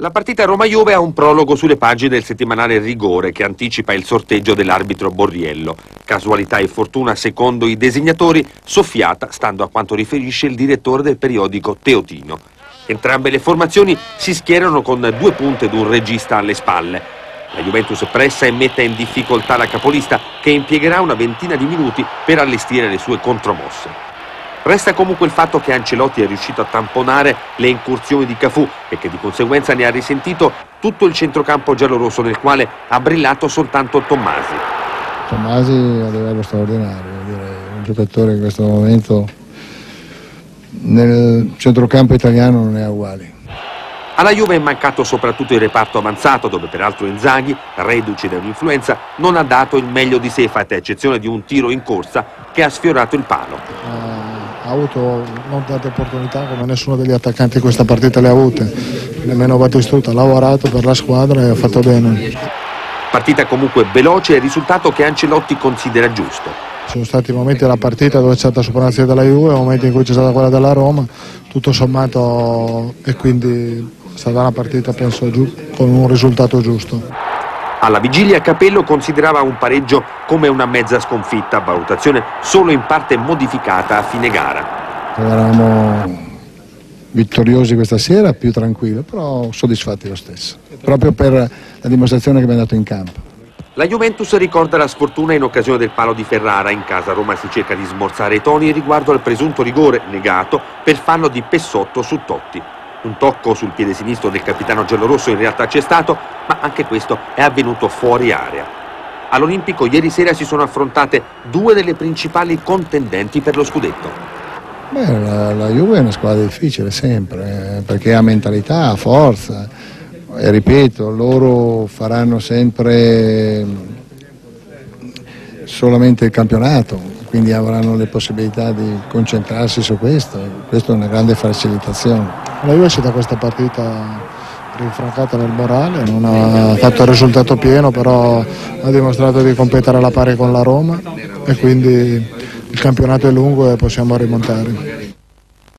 La partita Roma-Juve ha un prologo sulle pagine del settimanale Rigore che anticipa il sorteggio dell'arbitro Borriello. Casualità e fortuna secondo i designatori, soffiata stando a quanto riferisce il direttore del periodico Teotino. Entrambe le formazioni si schierano con due punte ed un regista alle spalle. La Juventus pressa e mette in difficoltà la capolista che impiegherà una ventina di minuti per allestire le sue contromosse. Resta comunque il fatto che Ancelotti è riuscito a tamponare le incursioni di Cafù e che di conseguenza ne ha risentito tutto il centrocampo giallorosso nel quale ha brillato soltanto Tommasi. Tommasi a livello straordinario, un giocatore in questo momento nel centrocampo italiano non è uguale. Alla Juve è mancato soprattutto il reparto avanzato, dove peraltro Inzaghi, reduce da un'influenza, non ha dato il meglio di sé, fatta eccezione di un tiro in corsa che ha sfiorato il palo. Uh ha avuto non tante opportunità come nessuno degli attaccanti questa partita le ha avute, nemmeno Battistuta ha lavorato per la squadra e ha fatto bene. Partita comunque veloce e risultato che Ancelotti considera giusto. Ci sono stati momenti della partita dove c'è stata supremazia della Juve, momenti in cui c'è stata quella della Roma, tutto sommato e quindi è stata una partita penso con un risultato giusto. Alla vigilia Capello considerava un pareggio come una mezza sconfitta, valutazione solo in parte modificata a fine gara. Eravamo vittoriosi questa sera, più tranquillo, però soddisfatti lo stesso, proprio per la dimostrazione che abbiamo dato in campo. La Juventus ricorda la sfortuna in occasione del palo di Ferrara. In casa Roma si cerca di smorzare i toni riguardo al presunto rigore negato per fallo di Pessotto su Totti. Un tocco sul piede sinistro del capitano giallorosso in realtà c'è stato, ma anche questo è avvenuto fuori area. All'Olimpico ieri sera si sono affrontate due delle principali contendenti per lo scudetto. Beh, la, la Juve è una squadra difficile sempre, eh, perché ha mentalità, ha forza e ripeto, loro faranno sempre solamente il campionato, quindi avranno le possibilità di concentrarsi su questo, questa è una grande facilitazione. La Juve è da questa partita rinfrancata nel morale, non ha fatto il risultato pieno, però ha dimostrato di competere alla pari con la Roma e quindi il campionato è lungo e possiamo rimontare.